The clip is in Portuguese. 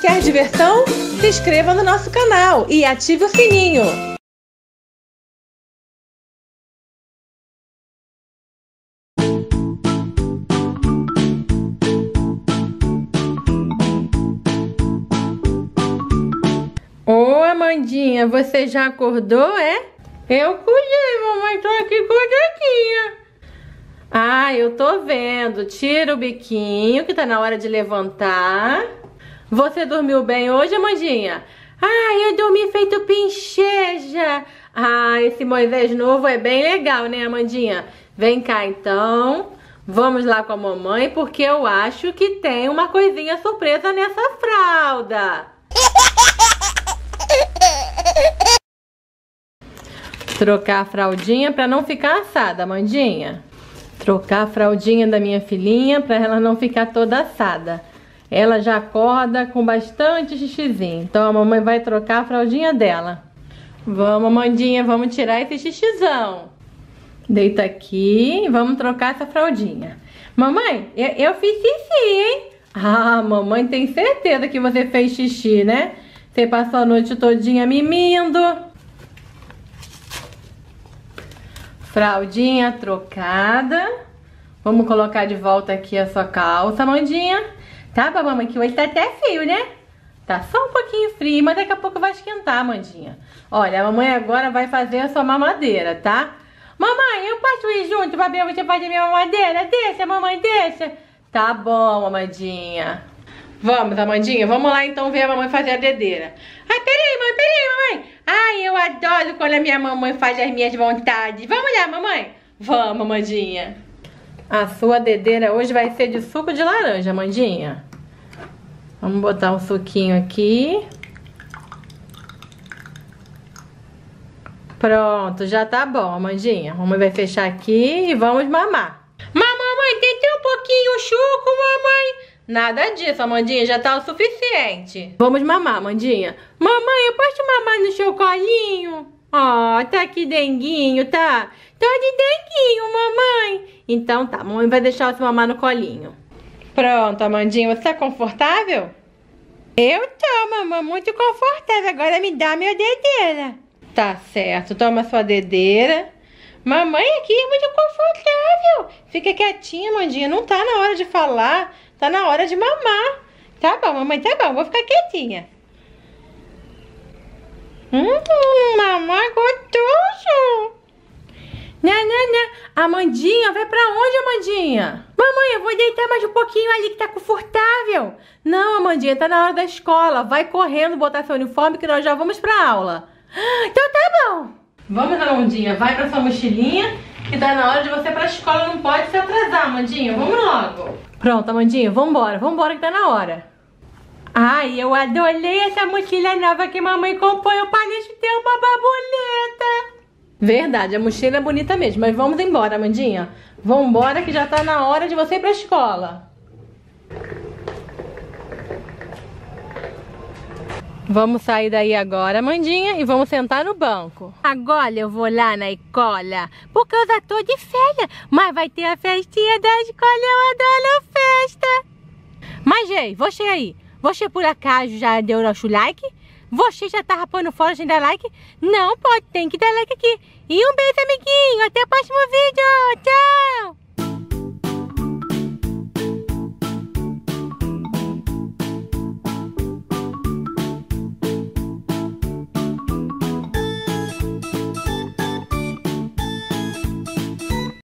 Quer diversão? Se inscreva no nosso canal e ative o sininho. Ô, Amandinha, você já acordou, é? Eu acordei, mamãe, tô aqui acordadinha. Ah, eu tô vendo. Tira o biquinho, que tá na hora de levantar. Você dormiu bem hoje, Amandinha? Ah, eu dormi feito pincheja. Ah, esse Moisés novo é bem legal, né, Amandinha? Vem cá, então. Vamos lá com a mamãe, porque eu acho que tem uma coisinha surpresa nessa fralda. Trocar a fraldinha para não ficar assada, Amandinha. Trocar a fraldinha da minha filhinha para ela não ficar toda assada. Ela já acorda com bastante xixizinho. Então a mamãe vai trocar a fraldinha dela. Vamos, Amandinha, vamos tirar esse xixizão. Deita aqui e vamos trocar essa fraldinha. Mamãe, eu, eu fiz xixi, hein? Ah, mamãe tem certeza que você fez xixi, né? Você passou a noite todinha mimindo. Fraldinha trocada. Vamos colocar de volta aqui a sua calça, Mandinha. Tá, mamãe, que hoje tá até frio, né? Tá só um pouquinho frio, mas daqui a pouco vai esquentar, Mandinha. Olha, a mamãe agora vai fazer a sua mamadeira, tá? Mamãe, eu posso ir junto pra ver você fazer minha mamadeira? Deixa, mamãe, deixa. Tá bom, Amandinha. Vamos, Amandinha, vamos lá então ver a mamãe fazer a dedeira. Ai, peraí, mãe, peraí, mamãe. Ai, eu adoro quando a minha mamãe faz as minhas vontades. Vamos lá, mamãe? Vamos, Amandinha. A sua dedeira hoje vai ser de suco de laranja, Amandinha. Vamos botar um suquinho aqui. Pronto, já tá bom, Amandinha. Mamãe vai fechar aqui e vamos mamar. Mamãe, tem um pouquinho chuco, mamãe. Nada disso, Amandinha, já tá o suficiente. Vamos mamar, Amandinha. Mamãe, eu posso mamar no seu colinho? Ó, oh, tá aqui denguinho, tá? Tô de denguinho, mamãe. Então tá, mamãe vai deixar você mamar no colinho. Pronto, Amandinha, você tá confortável? Eu tô, mamãe, muito confortável. Agora me dá minha dedeira. Tá certo, toma sua dedeira. Mamãe aqui é muito confortável. Fica quietinha, Mandinha. Não tá na hora de falar. Tá na hora de mamar. Tá bom, mamãe, tá bom. Vou ficar quietinha. Hum, mamãe gostoso. Não, não, não. Amandinha, vai pra onde, Amandinha? Mamãe, eu vou deitar mais um pouquinho ali que tá confortável. Não, Amandinha, tá na hora da escola. Vai correndo botar seu uniforme que nós já vamos pra aula. Então tá bom. Vamos, Amandinha, vai pra sua mochilinha que tá na hora de você ir pra escola. Não pode se atrasar, Amandinha. Vamos logo. Pronto, Amandinha, vambora. Vambora que tá na hora. Ai, eu adorei essa mochila nova que mamãe comprou. Eu pareço ter uma borboleta. Verdade, a mochila é bonita mesmo. Mas vamos embora, Amandinha. Vambora que já tá na hora de você ir pra escola. Vamos sair daí agora, Mandinha, e vamos sentar no banco. Agora eu vou lá na escola, porque eu já tô de férias, mas vai ter a festinha da escola, eu adoro festa. Mas, Jay, você aí, você por acaso já deu nosso like? Você já tá rapando fora sem dar like? Não pode, tem que dar like aqui. E um beijo, amiguinho. Até o próximo vídeo.